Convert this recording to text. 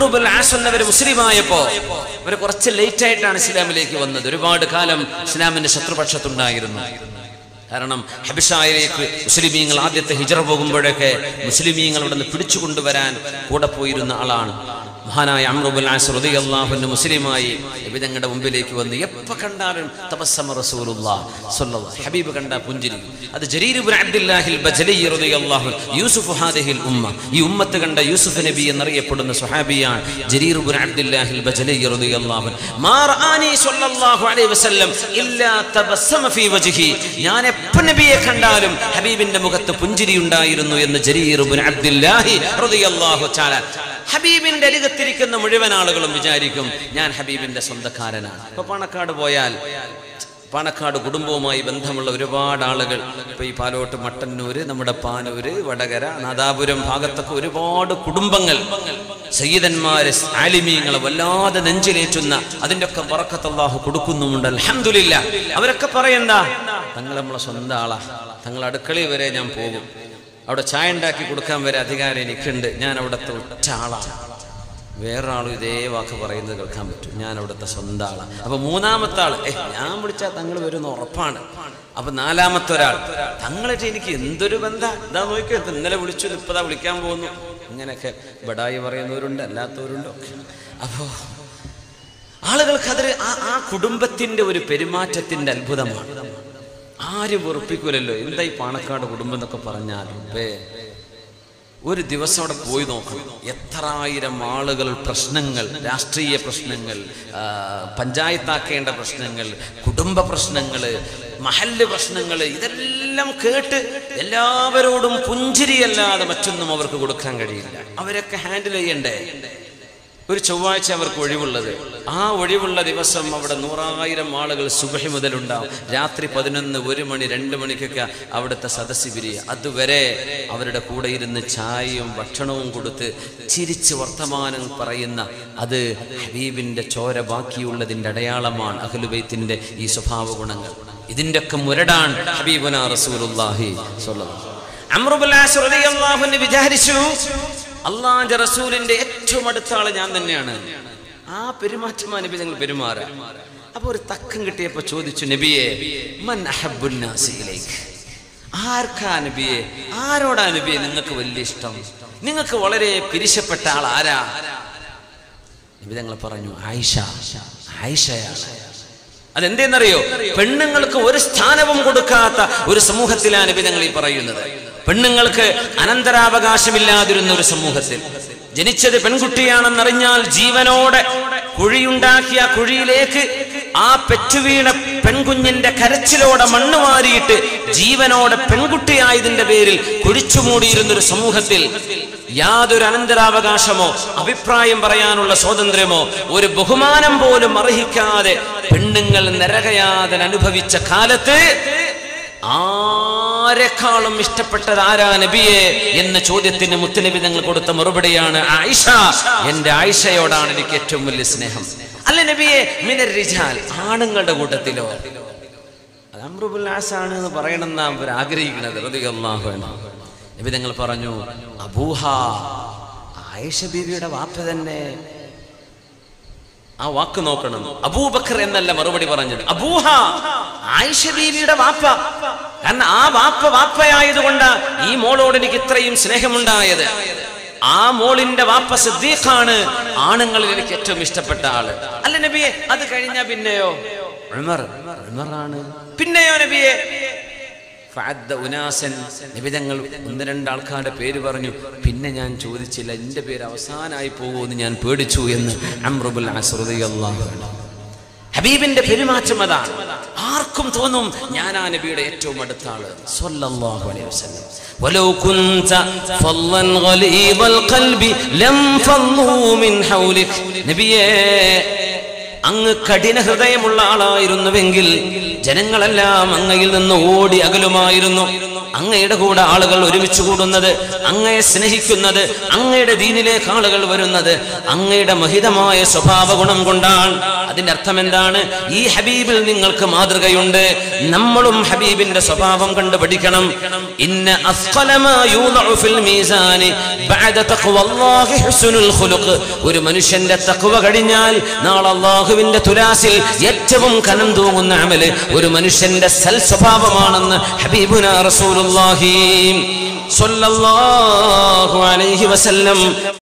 അമ്രുബുൽ as എന്നവർ മുസ്ലിമായപ്പോ അവർ കുറച്ച് late ആയിട്ടാണ് ഇസ്ലാമിലേക്ക് വന്നത്. ഒരുപാട് കാലം ഇസ്ലാമിന്റെ ശത്രുപക്ഷത്തുണ്ടായിരുന്നു. കാരണം ഹബിഷായിലേക്ക് മുസ്ലിമീങ്ങൾ ആദ്യത്തെ ഹിജറ പോകുമ്പോഴൊക്കെ മുസ്ലിമീങ്ങൾ അവിടെ നിന്ന് പിടിച്ചുകൊണ്ടുവരാൻ കൂടെ പോയിരുന്ന ആളാണ്. മഹാനായ അമ്രുബുൽ ആസ് റളിയല്ലാഹു മുസ്ലിമായി നബിതങ്ങളുടെ മുമ്പിലേക്ക് വന്ന് എപ്പോ കണ്ടാലും തബസ്സമ റസൂലുള്ള ഹബീബ് കണ്ട പുഞ്ചിരി. അത് ജരീർ ഇബ്നു അബ്ദുല്ലാഹിൽ ബജലി റളിയല്ലാഹു യൂസുഫ് ഹാദിഹിൽ ഉമ്മ. ഈ ഉമ്മത്ത് കണ്ട യൂസുഫ് നബി എന്നറിയപ്പെടുന്ന സ്വഹാബിയാണ് ജരീർ ഇബ്നു അബ്ദുല്ലാഹിൽ ബജലി മാ റആനി സ്വല്ലല്ലാഹു അലൈഹി വസല്ലം ഇല്ലാ തബസ്സമ ഫീ വജ്ഹി. ഞാൻ എപ്പോൾ നബിയെ കണ്ടാലും ഹബീബിന്റെ മുഖത്ത് പുഞ്ചിരി ഉണ്ടായിരുന്നു എന്ന് ജരീർ ഇബ്നു അബ്ദുല്ലാഹി റളിയല്ലാഹു തആല ഹബീബിന്റെ അരികത്തിരിക്കുന്ന മുഴുവൻ ആളുകളും വിചാരിക്കും ഞാൻ ഹബീബിന്റെ സ്വന്തക്കാരനാണ്. ഇപ്പൊ പണക്കാട് പോയാൽ പാണക്കാട് കുടുംബവുമായി ബന്ധമുള്ള ഒരുപാട് ആളുകൾ ഇപ്പൊ ഈ പാലോട്ട് മട്ടന്നൂര് നമ്മുടെ പാനൂര് വടകര നാദാപുരം ഭാഗത്തൊക്കെ ഒരുപാട് കുടുംബങ്ങൾ സയ്യിദന്മാര് ആലിമീങ്ങളെ വല്ലാതെ നെഞ്ചിലേറ്റുന്ന അതിന്റെ ഒക്കെ പറക്കത്തല്ലാഹു കൊടുക്കുന്നുമുണ്ട്. അലഹമില്ല അവരൊക്കെ പറയണ്ട തങ്ങൾ നമ്മളെ സ്വന്തം ആളാ. തങ്ങൾ അടുക്കളയിൽ വരെ ഞാൻ പോകും. അവിടെ ചായ ഉണ്ടാക്കി കൊടുക്കാൻ വരെ അധികാരം എനിക്കുണ്ട്. ഞാൻ അവിടുത്തെ ഒറ്റ ആളാണ്. വേറൊരാളും ഇതേ വാക്ക് പറയുന്നത് കേൾക്കാൻ പറ്റും. ഞാൻ അവിടുത്തെ സ്വന്തം ആളാണ് അപ്പൊ മൂന്നാമത്തെ ആൾ ഞാൻ വിളിച്ചാൽ തങ്ങൾ വരുന്ന ഉറപ്പാണ്. അപ്പൊ നാലാമത്തെ ഒരാൾ തങ്ങളായിട്ട് എനിക്ക് എന്തൊരു ബന്ധം? ഇതാ നോക്കിയോ ഇന്നലെ വിളിച്ചു ഇപ്പതാ വിളിക്കാൻ പോകുന്നു. ഇങ്ങനെയൊക്കെ ബടായി പറയുന്നവരുണ്ട് അല്ലാത്തവരുണ്ട് അപ്പോ ആളുകൾക്ക് അതിൽ ആ ആ കുടുംബത്തിന്റെ ഒരു പെരുമാറ്റത്തിന്റെ അത്ഭുതമാണ്. ആരും വെറുപ്പിക്കൂലല്ലോ? എന്താ ഈ പാണക്കാട് കുടുംബം എന്നൊക്കെ പറഞ്ഞാൽ ഒരു ദിവസം അവിടെ പോയി നോക്കണം എത്രായിരം ആളുകൾ പ്രശ്നങ്ങൾ രാഷ്ട്രീയ പ്രശ്നങ്ങൾ പഞ്ചായത്താക്കേണ്ട പ്രശ്നങ്ങൾ കുടുംബ പ്രശ്നങ്ങൾ മഹല്ല് പ്രശ്നങ്ങൾ ഇതെല്ലാം കേട്ട് എല്ലാവരോടും പുഞ്ചിരിയല്ലാതെ മറ്റൊന്നും അവർക്ക് കൊടുക്കാൻ കഴിയില്ല. അവരൊക്കെ ഹാൻഡിൽ ചെയ്യണ്ടേ? ഒരു ചൊവ്വാഴ്ച അവർക്ക് ഒഴിവുള്ളത്. ആ ഒഴിവുള്ള ദിവസം അവിടെ നൂറായിരം ആളുകൾ സുബഹി മുതലുണ്ടാവും. രാത്രി പതിനൊന്ന് ഒരു മണി രണ്ട് മണിക്കൊക്കെ അവിടുത്തെ സദസ്സി പിരിയ. അതുവരെ അവരുടെ കൂടെ ഇരുന്ന് ചായയും ഭക്ഷണവും കൊടുത്ത് ചിരിച്ച് വർത്തമാനം പറയുന്ന അത് ഹബീബിന്റെ ചോര ബാക്കിയുള്ളതിന്റെ അടയാളമാണ് അഹ്ലുബൈത്തിന്റെ ഈ സ്വഭാവ ഗുണങ്ങൾ ഇതിന്റെയൊക്കെ മുരടാൻ ഹബീബുന ആസ് റളിയല്ലാഹു അൻഹു വിചാരിച്ചു അള്ളാന്റെ റസൂലിന്റെ ഏറ്റവും അടുത്ത ആൾ ഞാൻ തന്നെയാണ്. ആ പെരുമാറ്റമാണ് നബി ഞങ്ങൾ പെരുമാറ. അപ്പൊ ഒരു തക്കം കിട്ടിയപ്പോ ചോദിച്ചു നബിയെ മൻ ആർക്കാ നബിയെ? ആരോടാ നബിയെ നിങ്ങൾക്ക് വലിയ ഇഷ്ടം? നിങ്ങൾക്ക് വളരെ പിരിശപ്പെട്ട ആൾ ആരാ? നബി ഞങ്ങൾ പറഞ്ഞു ആയിഷ ആയിഷയാണ്. അതെന്തെന്നറിയോ? പെണ്ണുങ്ങൾക്ക് ഒരു സ്ഥാനവും കൊടുക്കാത്ത ഒരു സമൂഹത്തിലാണ് നബി ഞങ്ങൾ ഈ പറയുന്നത്. പെണ്ണുങ്ങൾക്ക് അനന്തരാവകാശമില്ലാതിരുന്ന ഒരു സമൂഹത്തിൽ. ജനിച്ചത് പെൺകുട്ടിയാണെന്നറിഞ്ഞാൽ ജീവനോടെ കുഴിയുണ്ടാക്കിയ കുഴിയിലേക്ക് ആ പെറ്റുവീണ പെൺകുഞ്ഞിന്റെ കരച്ചിലോടെ മണ്ണ് മാറിയിട്ട് ജീവനോടെ പെൺകുട്ടിയായതിന്റെ പേരിൽ കുഴിച്ചുമൂടിയിരുന്ന ഒരു സമൂഹത്തിൽ യാതൊരു അനന്തരാവകാശമോ അഭിപ്രായം പറയാനുള്ള സ്വാതന്ത്ര്യമോ ഒരു ബഹുമാനം പോലും അർഹിക്കാതെ പെണ്ണുങ്ങൾ നരകയാതൻ അനുഭവിച്ച കാലത്ത് ആരെക്കാളും ഇഷ്ടപ്പെട്ടത് ആരാ നബിയെ എന്ന ചോദ്യത്തിന് മുത്തുനബി നിങ്ങൾ കൊടുത്ത മറുപടിയാണ് ആയിഷ. എന്റെ ആയിഷയോടാണ് എനിക്ക് ഏറ്റവും വലിയ സ്നേഹം. അല്ല നബിയെ? മിനർ റിജാൽ ആണുങ്ങളുടെ കൂട്ടത്തിലോ? ആണ് എന്ന് പറയണം പറയണമെന്നാ അവർ ആഗ്രഹിക്കുന്നത്. നബി നിങ്ങൾ പറഞ്ഞു അബൂഹ ആയിഷ ബീവിയുടെ വാപ്പ തന്നെ. ആ വാക്ക് നോക്കണം. അബൂബക്കർ എന്നല്ല മറുപടി പറഞ്ഞത്. അബൂഹ ആയിഷ ബീവിയുടെ വാപ്പ. കാരണം ആ വാപ്പ വാപ്പയായതുകൊണ്ട് ഈ മോളോട് എനിക്ക് ഇത്രയും സ്നേഹമുണ്ടായത്. ആ മോളിന്റെ വാപ്പ സിദ്ദീഖാണ് ആണുങ്ങളിൽ എനിക്ക് ഏറ്റവും ഇഷ്ടപ്പെട്ട ആൾ. അല്ല നബിയെ അത് കഴിഞ്ഞ പിന്നെയോ? പിന്നെയോ നബിയെ? ഉനാസൻ നിബിതങ്ങൾ ഒന്ന് രണ്ട് ആൾക്കാരുടെ പേര് പറഞ്ഞു പിന്നെ ഞാൻ ചോദിച്ചില്ല എൻ്റെ പേര് അവസാനമായി പോകുമെന്ന് ഞാൻ പേടിച്ചു എന്ന് അമ്രുബുൽ അസ്റുദിയല്ലാഹു അൻഹു. ഹബീബിന്റെ പെരുമാറ്റം അതാണ് ആർക്കും തോന്നും ഞാൻ ആ നബിയുടെ ഏറ്റവും അടുത്ത ആള് സ്വല്ലല്ലാഹു അലൈഹി വസല്ലം ولو كنت فظا غليظ القلب لم فضوا من حولك നബിയേ അങ്ങ് കഠിന ഹൃദയമുള്ള ആളായിരുന്നുവെങ്കിൽ ജനങ്ങളെല്ലാം അങ്ങയിൽ നിന്ന് ഓടി അകലുമായിരുന്നു. അങ്ങയുടെ കൂടെ ആളുകൾ ഒരുമിച്ച് കൂടുന്നത് അങ്ങയെ സ്നേഹിക്കുന്നത് അങ്ങയുടെ ദീനിലേക്ക് ആളുകൾ വരുന്നത് അങ്ങയുടെ മഹിതമായ സ്വഭാവ ഗുണം കൊണ്ടാണ്. അതിന്റെ അർത്ഥം എന്താണ് ഈ ഹബീബിൽ നിങ്ങൾക്ക് മാതൃകയുണ്ട്. നമ്മളും ഹബീബിന്റെ സ്വഭാവം കണ്ടു പഠിക്കണം. ഇന്ന ഒരു മനുഷ്യന്റെ തക്കുവ കഴിഞ്ഞാൽ നാളെ അള്ളാഹുവിന്റെ തുലാസിൽ ഏറ്റവും കനം തൂങ്ങുന്ന അമൽ ഒരു മനുഷ്യന്റെ സൽ സ്വഭാവമാണെന്ന് ഹബീബുന റസൂലുള്ളാഹി സ്വല്ലല്ലാഹു അലൈഹി വസല്ലം